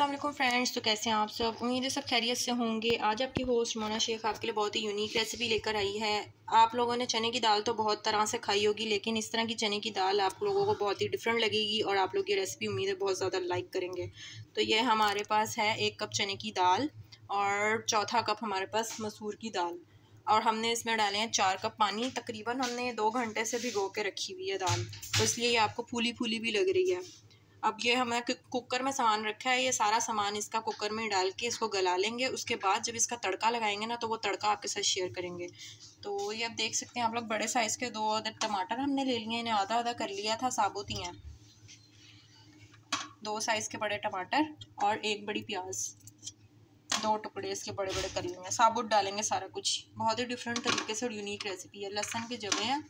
वालेकुम फ्रेंड्स तो कैसे हैं आप सब? उम्मीद है सब खैरियत से होंगे। आज आपकी होस्ट मोना शेख आपके लिए बहुत ही यूनिक रेसिपी लेकर आई है। आप लोगों ने चने की दाल तो बहुत तरह से खाई होगी, लेकिन इस तरह की चने की दाल आप लोगों को बहुत ही डिफरेंट लगेगी और आप लोग ये रेसिपी उम्मीद है बहुत ज़्यादा लाइक करेंगे। तो ये हमारे पास है एक कप चने की दाल और चौथा कप हमारे पास मसूर की दाल। और हमने इसमें डाले हैं चार कप पानी। तकरीबन हमने दो घंटे से भिगो के रखी हुई है दाल। तो इसलिए ये आपको फूली फूली भी लग रही है। अब ये हमें कुकर में सामान रखा है, ये सारा सामान इसका कुकर में डाल के इसको गला लेंगे, उसके बाद जब इसका तड़का लगाएँगे ना तो वो तड़का आपके साथ शेयर करेंगे। तो ये अब देख सकते हैं, आप लोग बड़े साइज़ के दो अदर टमाटर हमने ले लिए, इन्हें आधा आधा कर लिया था साबुत ही हैं दो साइज़ के बड़े टमाटर और एक बड़ी प्याज। दो टुकड़े इसके बड़े बड़े कर लेंगे, साबुत डालेंगे सारा कुछ। बहुत ही डिफरेंट तरीके से और यूनिक रेसिपी है। लहसन के जमे हैं,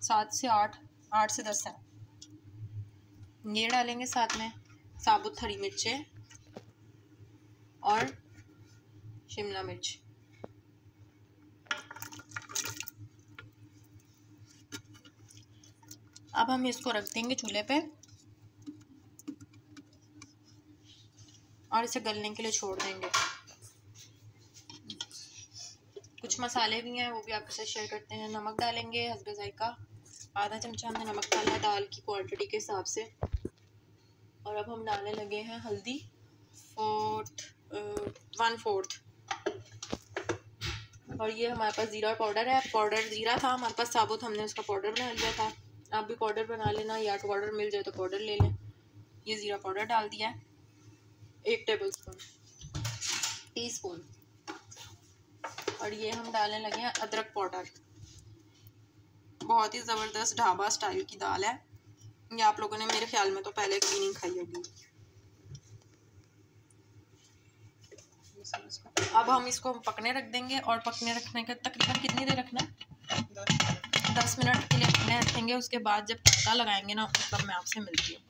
सात से आठ आठ से दस हैं। ये डालेंगे साथ में साबुत हरी मिर्चें और शिमला मिर्च। अब हम इसको रख देंगे चूल्हे पे और इसे गलने के लिए छोड़ देंगे। कुछ मसाले भी हैं, वो भी आपके साथ शेयर करते हैं। नमक डालेंगे हसबे जायका, आधा चमचा हमने नमक डाला दाल की क्वांटिटी के हिसाब से। और अब हम डालने लगे हैं हल्दी। फोर्थ वन फोर्थ और ये हमारे पास ज़ीरा पाउडर है। पाउडर ज़ीरा था, हमारे पास साबुत, हमने उसका पाउडर बना लिया था। आप भी पाउडर बना लेना या तो पाउडर मिल जाए तो पाउडर ले लें। ये ज़ीरा पाउडर डाल दिया है। एक टेबल स्पून टी स्पून और ये हम डालने लगे हैं अदरक पाउडर। बहुत ही ज़बरदस्त ढाबा स्टाइल की दाल है। ये आप लोगों ने मेरे ख्याल में तो पहले कभी नहीं खाई होगी। अब हम इसको पकने रख देंगे और पकने रखने के तकरीबन कितनी देर रखना है? दस मिनट के लिए पकने रखेंगे, उसके बाद जब तड़का लगाएँगे ना, तब मैं आपसे मिलती हूँ।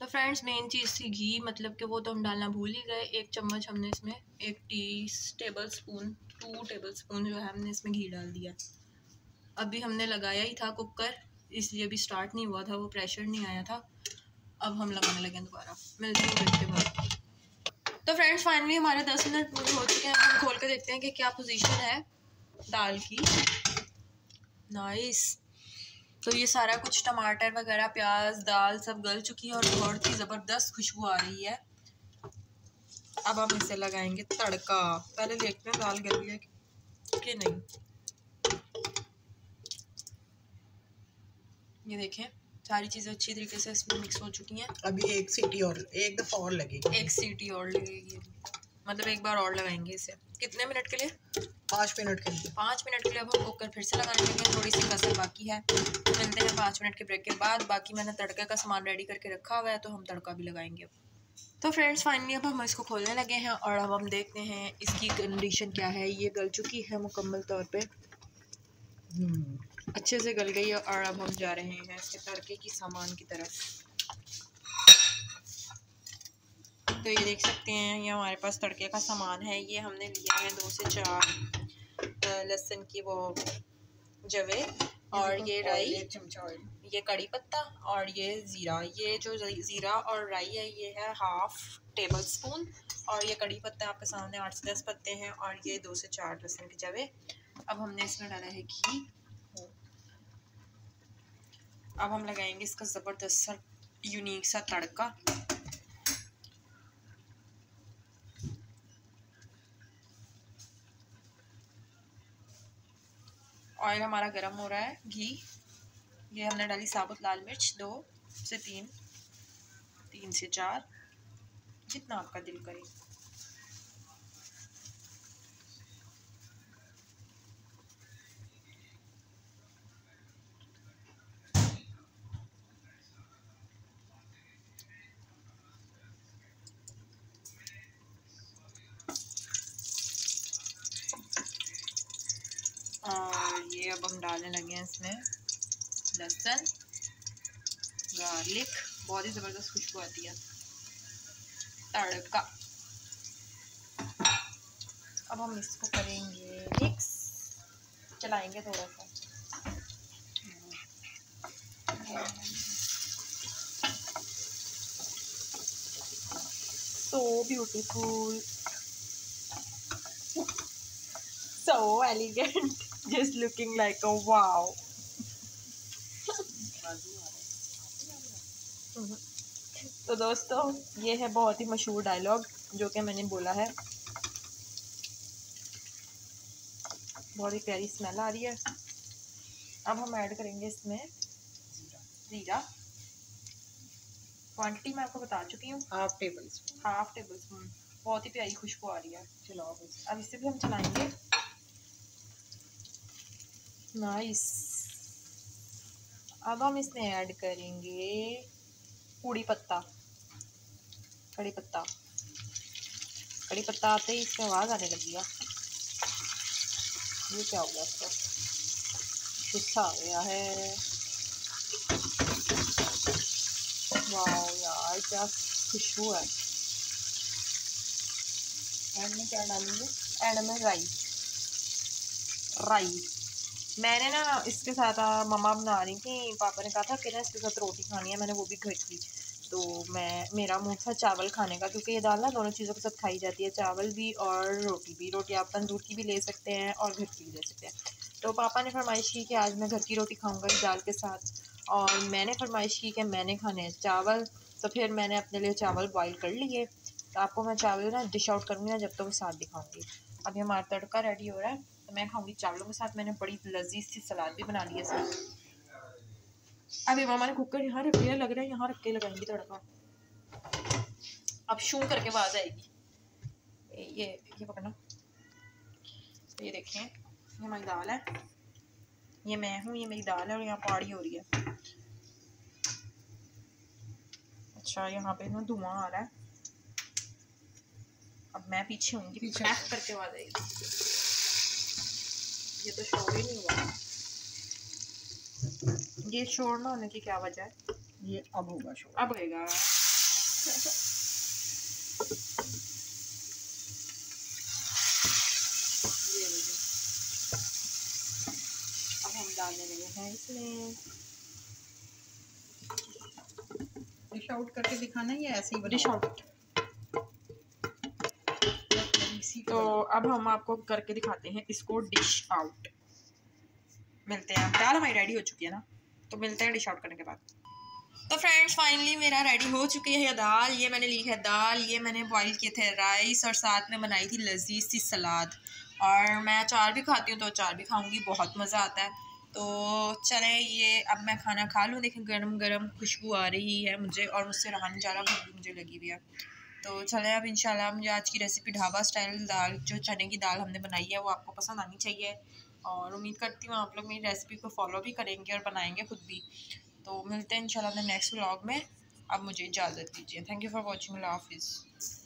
तो फ्रेंड्स मेन चीज़ थी घी मतलब कि वो तो हम डालना भूल ही गए। एक चम्मच हमने इसमें एक T tablespoon two tablespoon जो है हमने इसमें घी डाल दिया। अभी हमने लगाया ही था कुकर, इसलिए अभी स्टार्ट नहीं हुआ था, वो प्रेशर नहीं आया था। अब हम लगाने लगे दोबारा। मिलते हैं के बाद। तो फ्रेंड्स फाइनली हमारे दस मिनट पूरे हो चुके हैं। हम खोल के देखते हैं कि क्या पोजीशन है दाल की। नाइस तो ये सारा कुछ टमाटर वगैरह, प्याज, दाल सब गल चुकी है और बहुत ही ज़बरदस्त खुशबू आ रही है। अब हम इसे लगाएँगे तड़का। पहले देखते हैं दाल गल गई है कि नहीं। ये देखें सारी चीज़ें अच्छी तरीके से इसमें मिक्स हो चुकी हैं। अभी एक सीटी और एक दफ़ा और लगेगी। एक सीटी और लगेगी। मतलब एक बार और लगाएँगे इसे। कितने मिनट के लिए? पाँच मिनट के लिए। पाँच मिनट के लिए अब हम कुकर फिर से लगाने लगे थोड़ी सी कसर बाकी है। मिलते हैं पाँच मिनट के ब्रेक के बाद। बाकी मैंने तड़के का सामान रेडी करके रखा हुआ है तो हम तड़का भी लगाएँगे अब। तो फ्रेंड्स फाइनली अब हम इसको खोलने लगे हैं और अब हम देखते हैं इसकी कंडीशन क्या है। ये गल चुकी है मुकम्मल तौर पे। हम्म। अच्छे से गल गई है और अब हम जा रहे हैं इसके तड़के की सामान की तरफ़। तो ये देख सकते हैं ये हमारे पास तड़के का सामान है। ये हमने लिया है दो से चार लहसुन की वो जवे और ये राई ये कड़ी पत्ता और ये ज़ीरा। ये जो ज़ीरा और राई है ये है हाफ़ टेबल स्पून और ये कड़ी पत्ता आपके सामने आठ से दस पत्ते हैं और ये दो से चार लहसुन के जवे। अब हमने इसमें डाला है घी। अब हम लगाएँगे इसका ज़बरदस्त सा यूनिक सा तड़का। ऑयल हमारा गर्म हो रहा है, घी। ये हमने डाली साबुत लाल मिर्च, दो से तीन तीन से चार, जितना आपका दिल करे और ये अब हम डालने लगे हैं इसमें लहसुन, गार्लिक, बहुत ही ज़बरदस्त खुशबू आती है। तड़का। अब हम इसको करेंगे मिक्स चलाएँगे थोड़ा सा। So beautiful so elegant just looking like a wow. तो दोस्तों ये है बहुत ही मशहूर डायलॉग जो कि मैंने बोला है। बहुत ही प्यारी स्मेल आ रही है। अब हम ऐड करेंगे इसमें ज़ीरा। क्वांटिटी मैं आपको बता चुकी हूँ। Half tablespoon half tablespoon बहुत ही प्यारी खुशबू आ रही है। चलाओ अब इसे भी हम चलाएँगे। नाइस अब हम इसमें ऐड करेंगे पूड़ी पत्ता। कड़ी पत्ता। कड़ी पत्ता आते ही इसमें आवाज़ आने लगी है ये क्या हो गया इसका? गुस्सा आ गया है। यार, क्या खुशबू है। एंड में क्या डालेंगे? एंड में राई राई मैंने ना इसके साथ मम्मा बना रही थी, पापा ने कहा था कि ना इसके साथ रोटी खानी है, मैंने वो भी घर की। तो मैं, मेरा मुँह था चावल खाने का, क्योंकि ये दाल ना दोनों चीज़ों के साथ खाई जाती है, चावल भी और रोटी भी। रोटी आप तंदूर की भी ले सकते हैं और घर की भी ले सकते हैं। तो पापा ने फरमाइश की कि आज मैं घर की रोटी खाऊँगा इस दाल के साथ। और मैंने फरमाइश की कि मैंने खाने हैं चावल तो फिर मैंने अपने लिए चावल बॉयल कर लिए। तो आपको मैं चावल ना डिश आउट करूँगी ना, जब तक तो साथ दिखाऊँगी। अभी हमारा तड़का रेडी हो रहा है। तो मैं खाऊँगी चावलों के साथ। मैंने बड़ी लजीज सी सलाद भी बना ली है सर अभी मामा ने कुकर यहाँ रख लिया लग रहा है यहाँ रख के लगाएँगी तड़का। अब शू करके आवाज़ आएगी ये ये पकड़ना। तो ये देखें ये हमारी दाल है। ये मैं हूँ ये मेरी दाल है और यहाँ पहाड़ी हो रही है। अच्छा यहाँ पे ना धुआँ आ रहा है। अब मैं पीछे हूँ पीछे। करके आवाज़ आएगी ये तो शोर ही नहीं हुआ। ये शोर ना होने की क्या वजह है? ये अब होगा शोर अब होएगा। अब हम डालने लगे हैं इसमें। डिश आउट करके दिखाना या ऐसे ही डिश आउट तो अब हम आपको करके दिखाते हैं इसको डिश आउट मिलते हैं दाल हमारी रेडी हो चुकी है ना? तो मिलते हैं डिश आउट करने के बाद। तो फ्रेंड्स फाइनली मेरा रेडी हो चुकी है दाल। ये मैंने ली है दाल। ये मैंने बॉईल किए थे राइस और साथ में बनाई थी लजीज सी सलाद। और मैं अचार भी खाती हूँ तो अचार भी खाऊँगी। बहुत मज़ा आता है। तो चलें, ये अब मैं खाना खा लूँ। देखें गरम गरम खुशबू आ रही है मुझे और मुझसे रहा नहीं जा रहा भूख मुझे लगी हुई है। तो चले अब इंशाल्लाह मुझे आज की रेसिपी ढाबा स्टाइल दाल, जो चने की दाल हमने बनाई है, वो आपको पसंद आनी चाहिए। और उम्मीद करती हूँ आप लोग मेरी रेसिपी को फॉलो भी करेंगे और बनाएँगे खुद भी। तो मिलते हैं इंशाल्लाह अपने नेक्स्ट व्लॉग में। अब मुझे इजाज़त दीजिए। थैंक यू फॉर वॉचिंग हाफिज़।